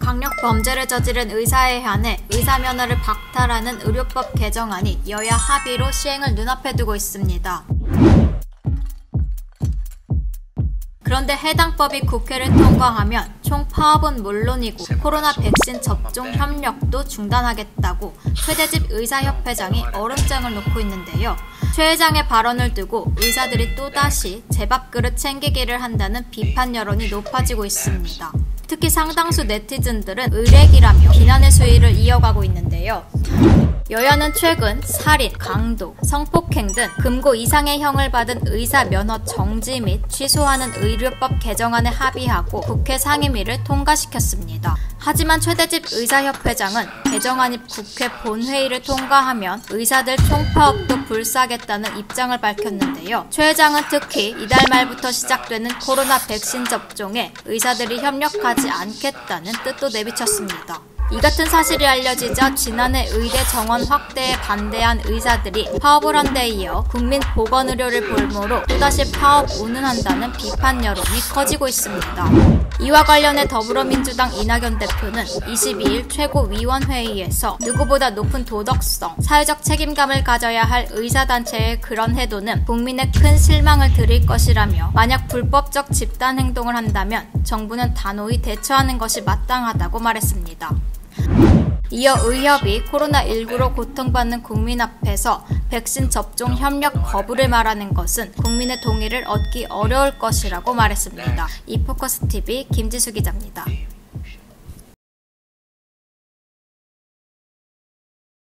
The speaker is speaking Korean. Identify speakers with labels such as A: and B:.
A: 강력 범죄를 저지른 의사에 한해 의사 면허를 박탈하는 의료법 개정안이 여야 합의로 시행을 눈앞에 두고 있습니다. 그런데 해당 법이 국회를 통과하면 총 파업은 물론이고 코로나 백신 접종 협력도 중단하겠다고 최대집 의사협회장이 얼음장을 놓고 있는데요. 최 회장의 발언을 두고 의사들이 또다시 제밥그릇 챙기기를 한다는 비판 여론이 높아지고 있습니다. 특히 상당수 네티즌들은 의뢰기라며 비난의 수위를 이어가고 있는데요. 여야는 최근 살인, 강도, 성폭행 등 금고 이상의 형을 받은 의사 면허 정지 및 취소하는 의료법 개정안에 합의하고 국회 상임위를 통과시켰습니다. 하지만 최대집 의사협회장은 개정안이 국회 본회의를 통과하면 의사들 총파업도 불사하겠다는 입장을 밝혔는데요. 최 회장은 특히 이달 말부터 시작되는 코로나 백신 접종에 의사들이 협력하지 않겠다는 뜻도 내비쳤습니다. 이 같은 사실이 알려지자 지난해 의대 정원 확대에 반대한 의사들이 파업을 한 데 이어 국민 보건의료를 볼모로 또다시 파업 운운한다는 비판 여론이 커지고 있습니다. 이와 관련해 더불어민주당 이낙연 대표는 22일 최고위원회의에서 누구보다 높은 도덕성, 사회적 책임감을 가져야 할 의사단체의 그런 해도는 국민의 큰 실망을 드릴 것이라며 만약 불법적 집단 행동을 한다면 정부는 단호히 대처하는 것이 마땅하다고 말했습니다. 이어 의협이 코로나19로 고통받는 국민 앞에서 백신 접종 협력 거부를 말하는 것은 국민의 동의를 얻기 어려울 것이라고 말했습니다. 이포커스TV 김지수 기자입니다.